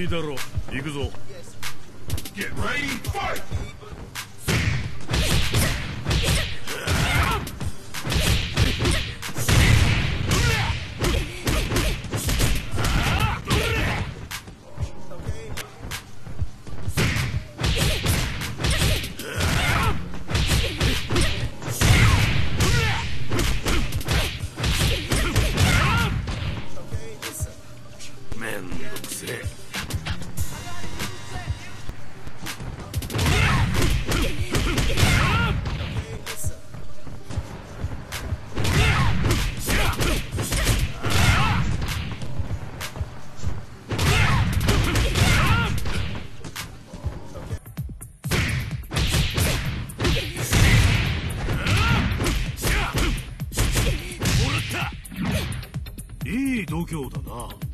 いいだろう行くぞ Get ready, fight! めんどくせえいい度胸だな。